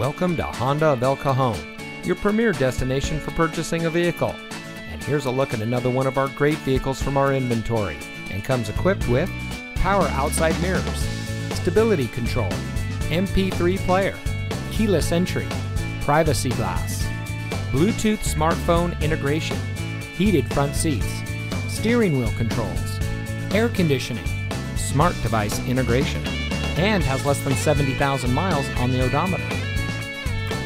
Welcome to Honda of El Cajon, your premier destination for purchasing a vehicle. And here's a look at another one of our great vehicles from our inventory and comes equipped with power outside mirrors, stability control, MP3 player, keyless entry, privacy glass, Bluetooth smartphone integration, heated front seats, steering wheel controls, air conditioning, smart device integration, and has less than 70,000 miles on the odometer.